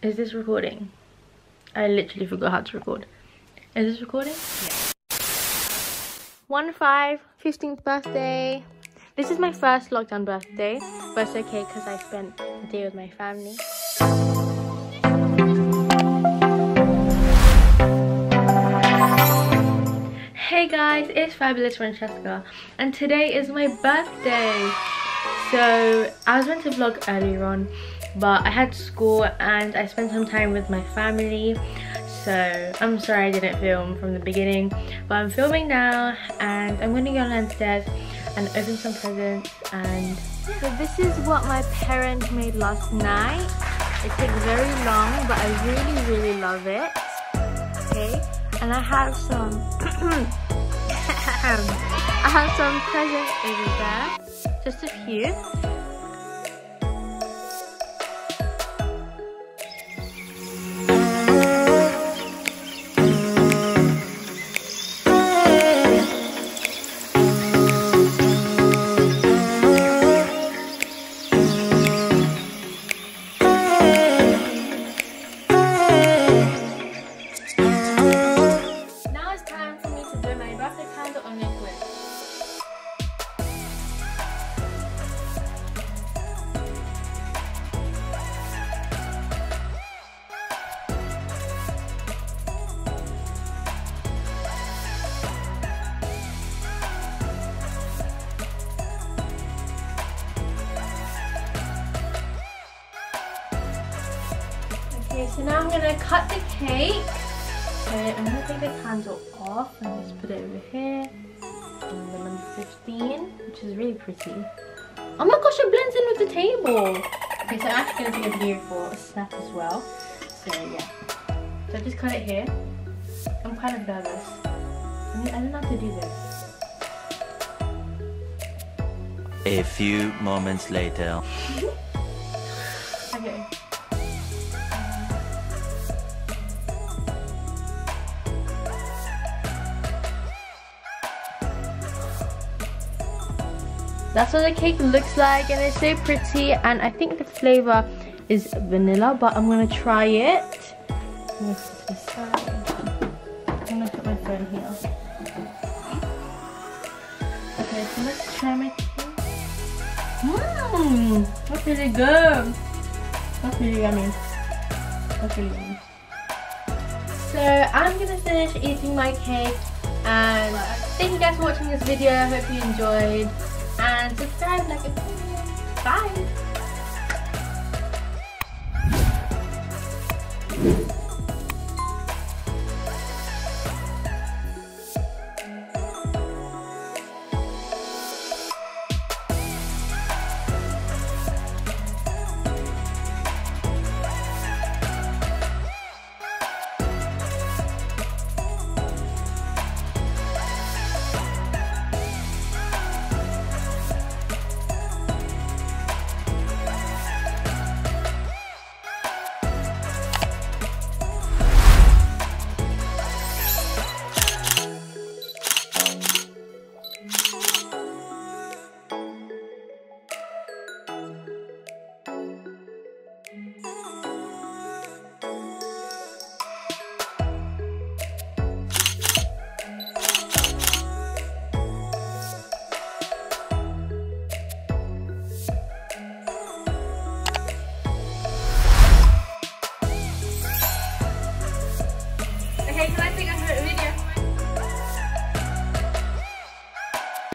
Is this recording? I literally forgot how to record. Is this recording? Yeah. 1 5, 15th birthday. This is my first lockdown birthday, but it's okay because I spent the day with my family. Hey guys, it's Fabulous Francesca and today is my birthday. So I was meant to vlog earlier on but I had school and I spent some time with my family. So I'm sorry I didn't film from the beginning but I'm filming now and I'm gonna go downstairs and open some presents and so this is what my parents made last night. It takes very long but I really really love it. Okay and I have some I have some presents over there just a few Okay, so now I'm gonna cut the cake. Okay, I'm gonna take the candle off and just put it over here. And the number 15, which is really pretty. Oh my gosh, it blends in with the table. Okay, so I'm actually gonna take a video for a snap as well. So yeah. So I just cut it here. I'm kind of nervous. I, mean, I don't know how to do this. A few moments later. okay. That's what the cake looks like and it's so pretty and I think the flavor is vanilla but I'm gonna try it. I'm gonna put my phone here. Okay, so let's try my cake. Mmm, that's really good. That's really yummy. That's really yummy. So I'm gonna finish eating my cake and thank you guys for watching this video. I hope you enjoyed and subscribe like a bye Okay, can I take a video?